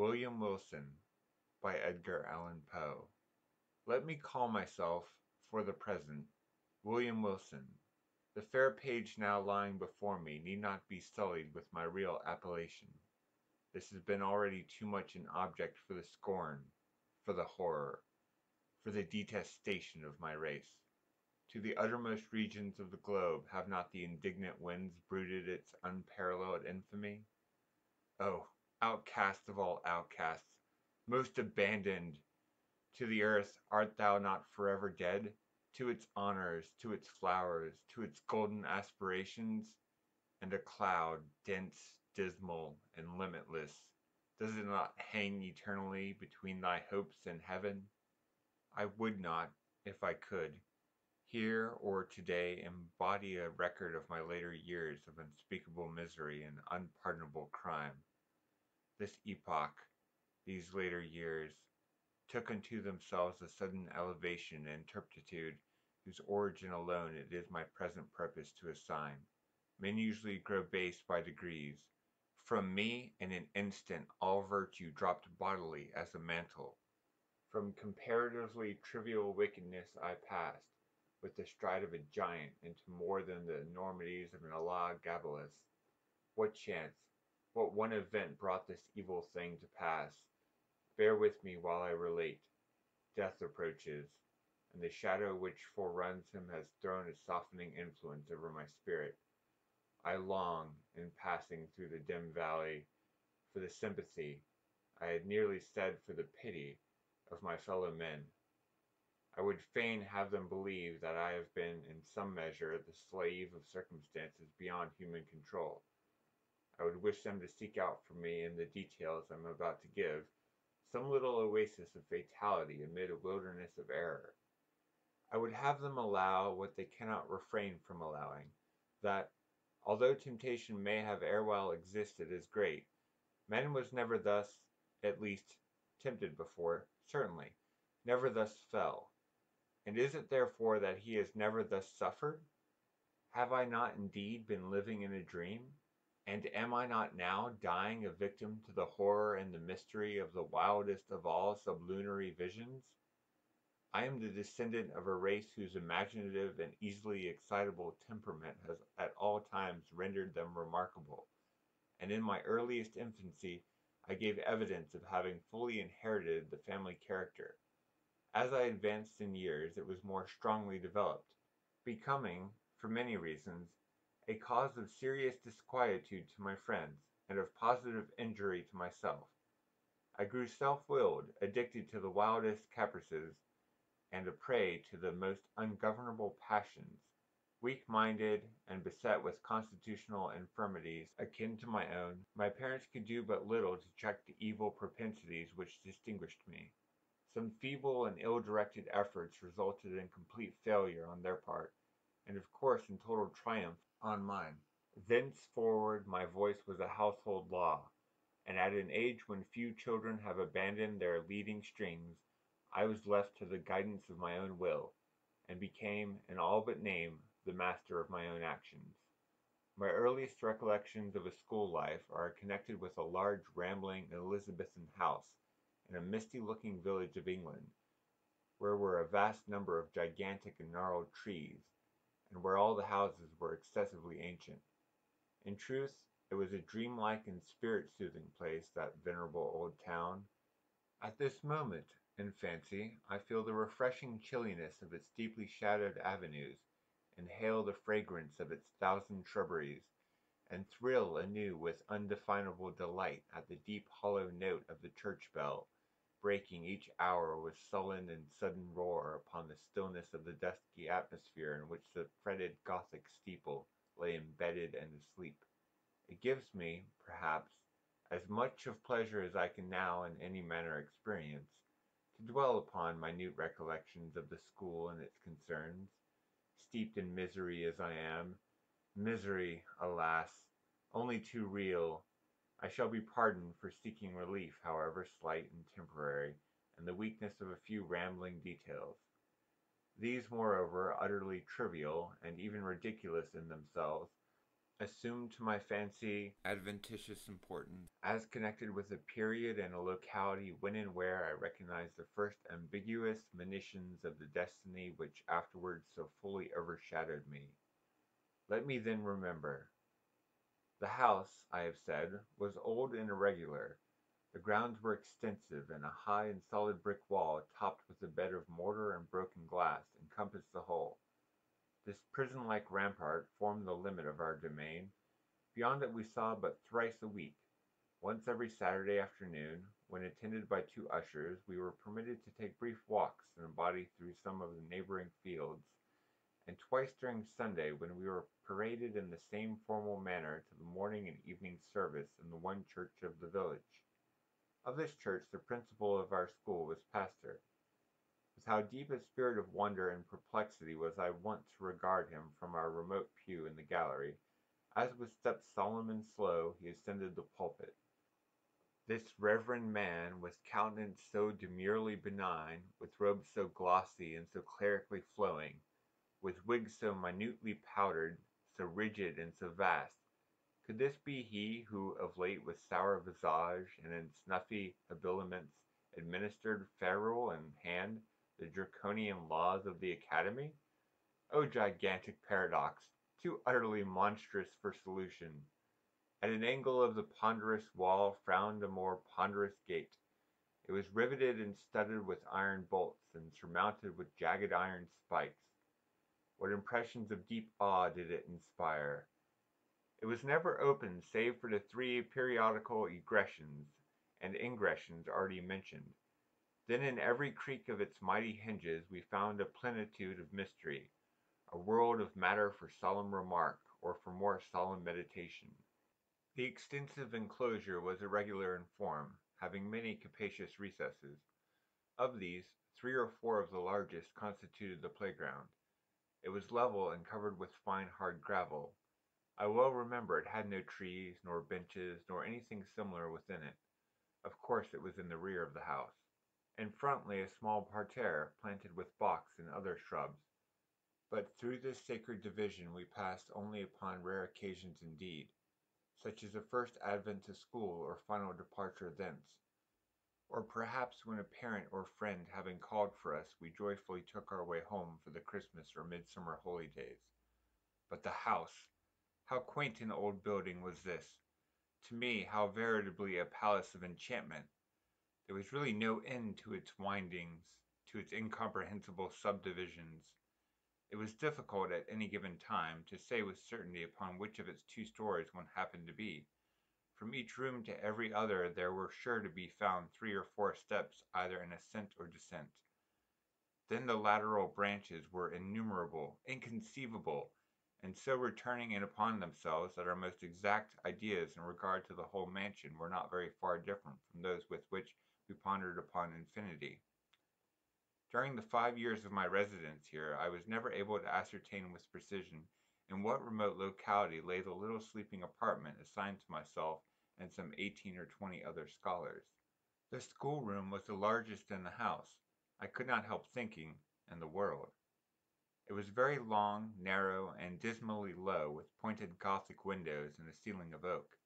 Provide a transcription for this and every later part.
William Wilson by Edgar Allan Poe Let me call myself, for the present, William Wilson. The fair page now lying before me need not be sullied with my real appellation. This has been already too much an object for the scorn, for the horror, for the detestation of my race. To the uttermost regions of the globe have not the indignant winds bruited its unparalleled infamy? Oh, outcast of all outcasts, most abandoned to the earth, art thou not forever dead? To its honors, to its flowers, to its golden aspirations? And a cloud, dense, dismal, and limitless, does it not hang eternally between thy hopes and heaven? I would not, if I could here or today embody a record of my later years of unspeakable misery and unpardonable crime. This epoch, these later years, took unto themselves a sudden elevation and turpitude whose origin alone it is my present purpose to assign. Men usually grow base by degrees. From me in an instant all virtue dropped bodily as a mantle. From comparatively trivial wickedness I passed, with the stride of a giant into more than the enormities of an Elagabalus. What chance, what one event brought this evil thing to pass? Bear with me while I relate. Death approaches, and the shadow which foreruns him has thrown a softening influence over my spirit. I long, in passing through the dim valley, for the sympathy, I had nearly said for the pity, of my fellow men. I would fain have them believe that I have been in some measure the slave of circumstances beyond human control. I would wish them to seek out for me in the details I am about to give, some little oasis of fatality amid a wilderness of error. I would have them allow what they cannot refrain from allowing, that, although temptation may have erewhile existed as great, man was never thus, at least, tempted before, certainly, never thus fell. And is it therefore that he has never thus suffered? Have I not indeed been living in a dream? And am I not now dying a victim to the horror and the mystery of the wildest of all sublunary visions? I am the descendant of a race whose imaginative and easily excitable temperament has at all times rendered them remarkable, and in my earliest infancy I gave evidence of having fully inherited the family character. As I advanced in years it was more strongly developed, becoming, for many reasons, a cause of serious disquietude to my friends, and of positive injury to myself. I grew self willed, addicted to the wildest caprices, and a prey to the most ungovernable passions. Weak minded, and beset with constitutional infirmities akin to my own, my parents could do but little to check the evil propensities which distinguished me. Some feeble and ill-directed efforts resulted in complete failure on their part, and of course in total triumph on mine. Thenceforward my voice was a household law, and at an age when few children have abandoned their leading strings, I was left to the guidance of my own will, and became in all but name the master of my own actions. My earliest recollections of a school life are connected with a large rambling Elizabethan house in a misty looking village of England, where were a vast number of gigantic and gnarled trees, and where all the houses were excessively ancient. In truth, it was a dreamlike and spirit soothing place, that venerable old town. At this moment, in fancy, I feel the refreshing chilliness of its deeply shadowed avenues, inhale the fragrance of its thousand shrubberies, and thrill anew with undefinable delight at the deep hollow note of the church bell breaking each hour with sullen and sudden roar upon the stillness of the dusky atmosphere in which the fretted Gothic steeple lay embedded and asleep. It gives me, perhaps, as much of pleasure as I can now in any manner experience, to dwell upon minute recollections of the school and its concerns, steeped in misery as I am, misery, alas, only too real, I shall be pardoned for seeking relief, however slight and temporary, in the weakness of a few rambling details. These, moreover, utterly trivial, and even ridiculous in themselves, assumed to my fancy adventitious importance, as connected with a period and a locality when and where I recognized the first ambiguous monitions of the destiny which afterwards so fully overshadowed me. Let me then remember. The house, I have said, was old and irregular. The grounds were extensive, and a high and solid brick wall, topped with a bed of mortar and broken glass, encompassed the whole. This prison-like rampart formed the limit of our domain. Beyond it we saw but thrice a week. Once every Saturday afternoon, when attended by two ushers, we were permitted to take brief walks in a body through some of the neighboring fields, and twice during Sunday, when we were paraded in the same formal manner to the morning and evening service in the one church of the village. Of this church the principal of our school was pastor. With how deep a spirit of wonder and perplexity was I wont to regard him from our remote pew in the gallery, as with steps solemn and slow he ascended the pulpit. This reverend man, with countenance so demurely benign, with robes so glossy and so clerically flowing, with wig so minutely powdered, so rigid and so vast, could this be he who of late with sour visage and in snuffy habiliments administered ferule in hand the draconian laws of the Academy? O gigantic paradox, too utterly monstrous for solution! At an angle of the ponderous wall frowned a more ponderous gate. It was riveted and studded with iron bolts, and surmounted with jagged iron spikes. What impressions of deep awe did it inspire! It was never opened save for the three periodical egressions and ingressions already mentioned. Then in every creak of its mighty hinges we found a plenitude of mystery, a world of matter for solemn remark, or for more solemn meditation. The extensive enclosure was irregular in form, having many capacious recesses. Of these, three or four of the largest constituted the playground. It was level and covered with fine hard gravel. I well remember it had no trees, nor benches, nor anything similar within it. Of course it was in the rear of the house. In front lay a small parterre, planted with box and other shrubs. But through this sacred division we passed only upon rare occasions indeed, such as the first advent to school or final departure thence; or perhaps when a parent or friend having called for us we joyfully took our way home for the Christmas or midsummer holydays. But the house! How quaint an old building was this! To me how veritably a palace of enchantment! There was really no end to its windings, to its incomprehensible subdivisions. It was difficult at any given time to say with certainty upon which of its two stories one happened to be. From each room to every other there were sure to be found three or four steps either in ascent or descent. Then the lateral branches were innumerable, inconceivable, and so returning in upon themselves that our most exact ideas in regard to the whole mansion were not very far different from those with which we pondered upon infinity. During the five years of my residence here I was never able to ascertain with precision in what remote locality lay the little sleeping apartment assigned to myself and some eighteen or twenty other scholars. The schoolroom was the largest in the house, I could not help thinking, in the world. It was very long, narrow, and dismally low, with pointed Gothic windows and a ceiling of oak.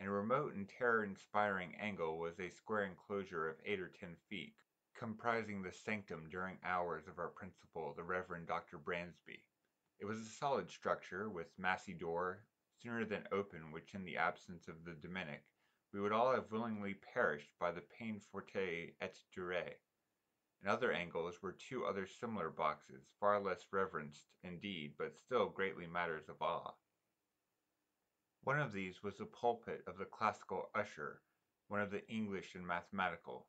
In a remote and terror-inspiring angle was a square enclosure of eight or ten feet, comprising the sanctum during hours of our principal, the Reverend Dr. Bransby. It was a solid structure, with massy door, sooner than open which in the absence of the Dominic we would all have willingly perished by the peine forte et dure. In other angles were two other similar boxes, far less reverenced, indeed, but still greatly matters of awe. One of these was the pulpit of the classical usher, one of the English and mathematical.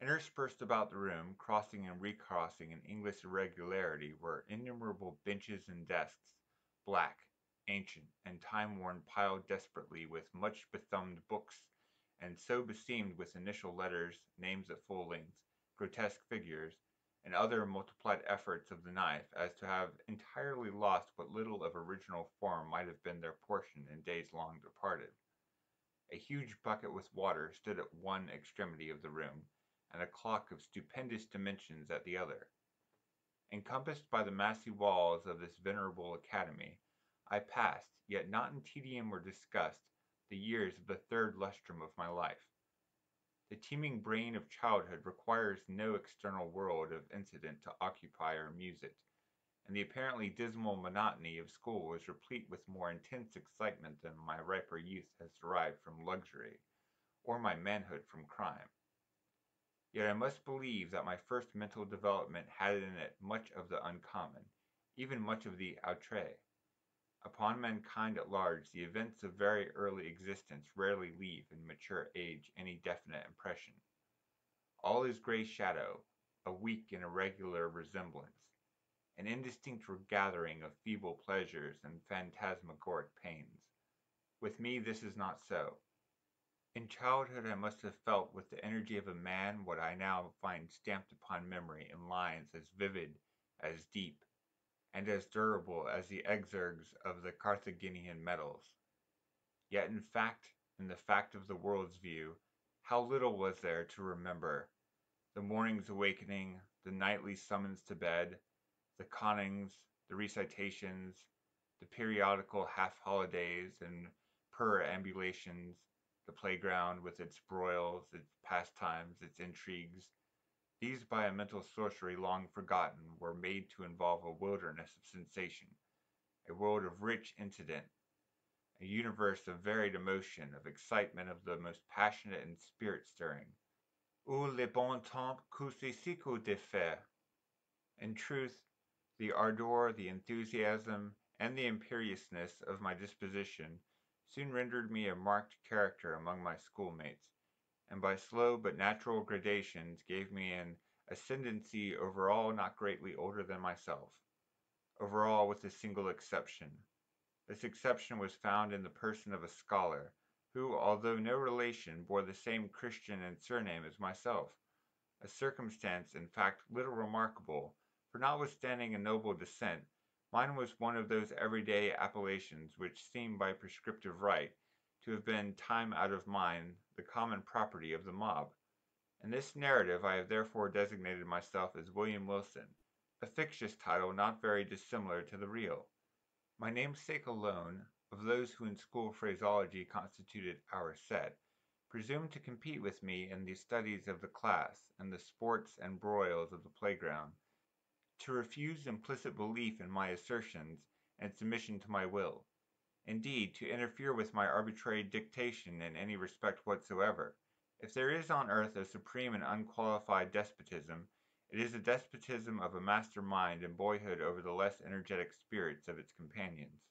Interspersed about the room, crossing and recrossing in English irregularity, were innumerable benches and desks, black, ancient, and time-worn piled desperately with much bethumbed books, and so beseamed with initial letters, names at full length, grotesque figures, and other multiplied efforts of the knife as to have entirely lost what little of original form might have been their portion in days long departed. A huge bucket with water stood at one extremity of the room, and a clock of stupendous dimensions at the other. Encompassed by the massy walls of this venerable academy, I passed, yet not in tedium or disgust, the years of the third lustrum of my life. The teeming brain of childhood requires no external world of incident to occupy or amuse it, and the apparently dismal monotony of school was replete with more intense excitement than my riper youth has derived from luxury, or my manhood from crime. Yet I must believe that my first mental development had in it much of the uncommon, even much of the outré. Upon mankind at large the events of very early existence rarely leave in mature age any definite impression. All is grey shadow, a weak and irregular resemblance, an indistinct gathering of feeble pleasures and phantasmagoric pains. With me this is not so. In childhood I must have felt with the energy of a man what I now find stamped upon memory in lines as vivid, as deep, and as durable as the exergues of the Carthaginian medals. Yet in fact, in the fact of the world's view, how little was there to remember! The morning's awakening, the nightly summons to bed, the connings, the recitations, the periodical half holidays and perambulations, the playground with its broils, its pastimes, its intrigues, these by a mental sorcery long forgotten were made to involve a wilderness of sensation, a world of rich incident, a universe of varied emotion, of excitement of the most passionate and spirit-stirring. Où le bon temps que c'est cycle de faire. In truth, the ardor, the enthusiasm, and the imperiousness of my disposition soon rendered me a marked character among my schoolmates and by slow but natural gradations gave me an ascendancy over all not greatly older than myself, over all with a single exception. This exception was found in the person of a scholar, who, although no relation, bore the same Christian and surname as myself, a circumstance in fact little remarkable, for notwithstanding a noble descent, mine was one of those everyday appellations which seem by prescriptive right to have been time out of mind the common property of the mob. In this narrative I have therefore designated myself as William Wilson, a fictitious title not very dissimilar to the real. My namesake alone, of those who in school phraseology constituted our set, presumed to compete with me in the studies of the class and the sports and broils of the playground. To refuse implicit belief in my assertions and submission to my will indeed, to interfere with my arbitrary dictation in any respect whatsoever. If there is on earth a supreme and unqualified despotism, it is the despotism of a master mind in boyhood over the less energetic spirits of its companions.